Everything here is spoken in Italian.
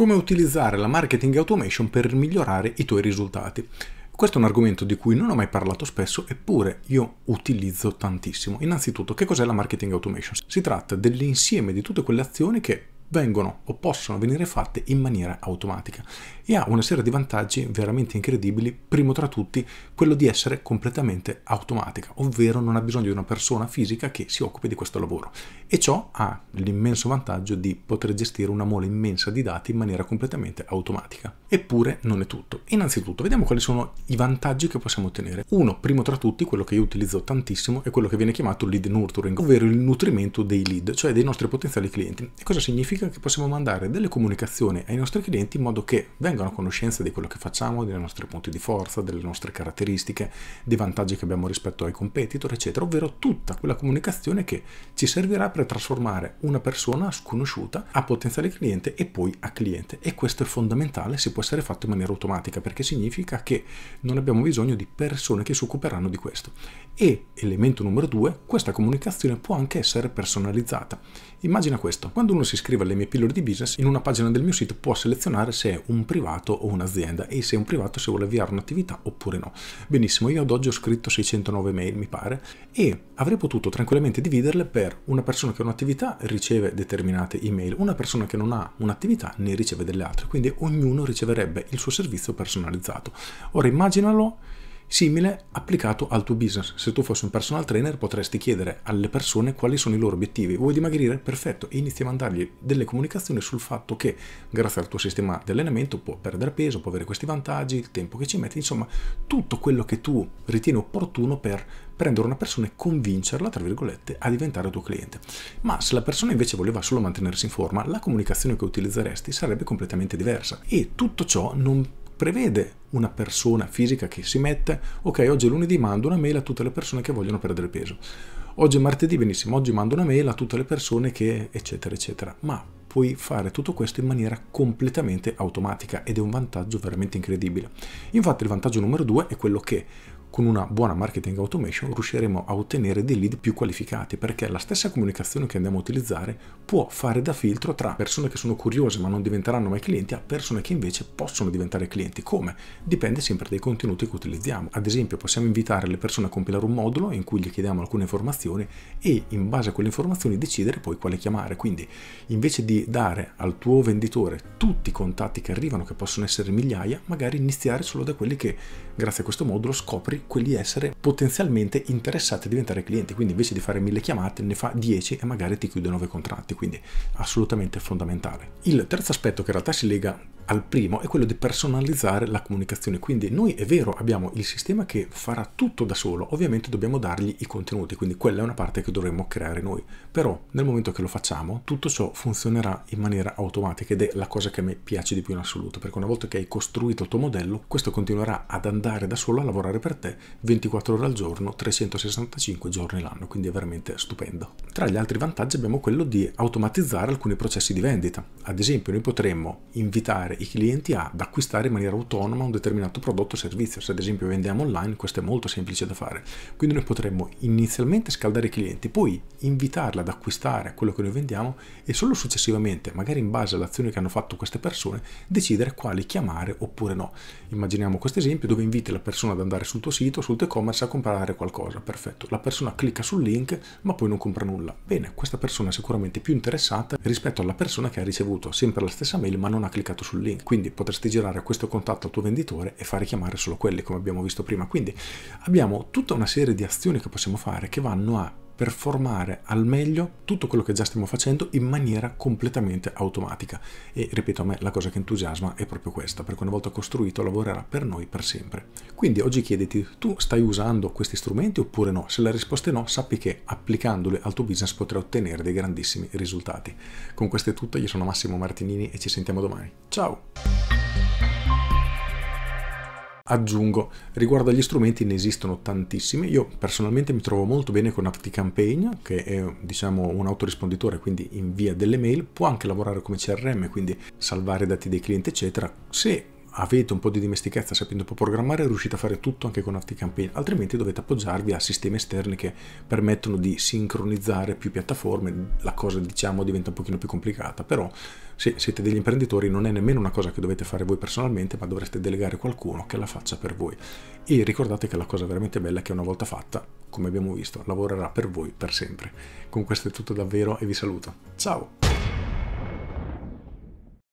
Come utilizzare la marketing automation per migliorare i tuoi risultati. Questo è un argomento di cui non ho mai parlato spesso, eppure io utilizzo tantissimo. Innanzitutto, che cos'è la marketing automation? Si tratta dell'insieme di tutte quelle azioni che vengono o possono venire fatte in maniera automatica e ha una serie di vantaggi veramente incredibili, primo tra tutti quello di essere completamente automatica, ovvero non ha bisogno di una persona fisica che si occupi di questo lavoro e ciò ha l'immenso vantaggio di poter gestire una mole immensa di dati in maniera completamente automatica. Eppure non è tutto. Innanzitutto vediamo quali sono i vantaggi che possiamo ottenere. Uno, primo tra tutti, quello che io utilizzo tantissimo, è quello che viene chiamato lead nurturing, ovvero il nutrimento dei lead, cioè dei nostri potenziali clienti. E cosa significa? Significa che possiamo mandare delle comunicazioni ai nostri clienti in modo che vengano a conoscenza di quello che facciamo, dei nostri punti di forza, delle nostre caratteristiche, dei vantaggi che abbiamo rispetto ai competitor, eccetera, ovvero tutta quella comunicazione che ci servirà per trasformare una persona sconosciuta a potenziale cliente e poi a cliente. E questo è fondamentale, si può essere fatto in maniera automatica perché significa che non abbiamo bisogno di persone che si occuperanno di questo. E elemento numero due, questa comunicazione può anche essere personalizzata. Immagina questo, quando uno si iscrive alle mie pillole di business, in una pagina del mio sito può selezionare se è un privato o un'azienda e se è un privato se vuole avviare un'attività oppure no. Benissimo, io ad oggi ho scritto 609 mail mi pare e avrei potuto tranquillamente dividerle per una persona che ha un'attività riceve determinate email, una persona che non ha un'attività ne riceve delle altre, quindi ognuno riceverebbe il suo servizio personalizzato. Ora immaginalo Simile applicato al tuo business. Se tu fossi un personal trainer potresti chiedere alle persone quali sono i loro obiettivi. Vuoi dimagrire? Perfetto. E a mandargli delle comunicazioni sul fatto che grazie al tuo sistema di allenamento può perdere peso, può avere questi vantaggi, il tempo che ci metti, insomma tutto quello che tu ritieni opportuno per prendere una persona e convincerla, tra virgolette, a diventare tuo cliente. Ma se la persona invece voleva solo mantenersi in forma, la comunicazione che utilizzeresti sarebbe completamente diversa. E tutto ciò non prevede una persona fisica che si mette, ok, oggi è lunedì, mando una mail a tutte le persone che vogliono perdere peso. Oggi è martedì, benissimo, oggi mando una mail a tutte le persone che, eccetera, eccetera. Ma puoi fare tutto questo in maniera completamente automatica ed è un vantaggio veramente incredibile. Infatti il vantaggio numero due è quello che con una buona marketing automation riusciremo a ottenere dei lead più qualificati perché la stessa comunicazione che andiamo a utilizzare può fare da filtro tra persone che sono curiose ma non diventeranno mai clienti a persone che invece possono diventare clienti. Come? Dipende sempre dai contenuti che utilizziamo. Ad esempio possiamo invitare le persone a compilare un modulo in cui gli chiediamo alcune informazioni e in base a quelle informazioni decidere poi quale chiamare. Quindi invece di dare al tuo venditore tutti i contatti che arrivano, che possono essere migliaia, magari iniziare solo da quelli che grazie a questo modulo scopri quelli essere potenzialmente interessati a diventare clienti, quindi invece di fare mille chiamate ne fa 10 e magari ti chiude 9 contratti, quindi assolutamente fondamentale. Il terzo aspetto che in realtà si lega al primo è quello di personalizzare la comunicazione, quindi noi è vero abbiamo il sistema che farà tutto da solo, ovviamente dobbiamo dargli i contenuti, quindi quella è una parte che dovremmo creare noi, però nel momento che lo facciamo tutto ciò funzionerà in maniera automatica ed è la cosa che a me piace di più in assoluto, perché una volta che hai costruito il tuo modello, questo continuerà ad andare da solo a lavorare per te 24 ore al giorno, 365 giorni l'anno, quindi è veramente stupendo. Tra gli altri vantaggi abbiamo quello di automatizzare alcuni processi di vendita, ad esempio noi potremmo invitare i clienti ad acquistare in maniera autonoma un determinato prodotto o servizio. Se ad esempio vendiamo online, questo è molto semplice da fare. Quindi noi potremmo inizialmente scaldare i clienti, poi invitarli ad acquistare quello che noi vendiamo e solo successivamente, magari in base alle azioni che hanno fatto queste persone, decidere quali chiamare oppure no. Immaginiamo questo esempio dove inviti la persona ad andare sul tuo sito, sul tuo e-commerce a comprare qualcosa. Perfetto. La persona clicca sul link, ma poi non compra nulla. Bene, questa persona è sicuramente più interessata rispetto alla persona che ha ricevuto sempre la stessa mail ma non ha cliccato sul link link, quindi potresti girare questo contatto al tuo venditore e fare chiamare solo quelli come abbiamo visto prima. Quindi abbiamo tutta una serie di azioni che possiamo fare che vanno a performare al meglio tutto quello che già stiamo facendo in maniera completamente automatica. E ripeto, a me la cosa che entusiasma è proprio questa, perché una volta costruito lavorerà per noi per sempre. Quindi oggi chiediti, tu stai usando questi strumenti oppure no? Se la risposta è no, sappi che applicandoli al tuo business potrai ottenere dei grandissimi risultati. Con questo è tutto, io sono Massimo Martinini e ci sentiamo domani. Ciao! Aggiungo, riguardo agli strumenti ne esistono tantissimi, io personalmente mi trovo molto bene con ActiCampaign che è diciamo un autorisponditore, quindi invia delle mail, può anche lavorare come CRM, quindi salvare i dati dei clienti eccetera, se avete un po' di dimestichezza sapendo un po' programmare riuscite a fare tutto anche con ActiveCampaign, altrimenti dovete appoggiarvi a sistemi esterni che permettono di sincronizzare più piattaforme, la cosa diciamo diventa un pochino più complicata, però se siete degli imprenditori non è nemmeno una cosa che dovete fare voi personalmente, ma dovreste delegare qualcuno che la faccia per voi. E ricordate che la cosa veramente bella è che una volta fatta, come abbiamo visto, lavorerà per voi per sempre. Con questo è tutto davvero e vi saluto. Ciao!